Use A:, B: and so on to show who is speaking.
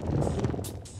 A: ちょっと。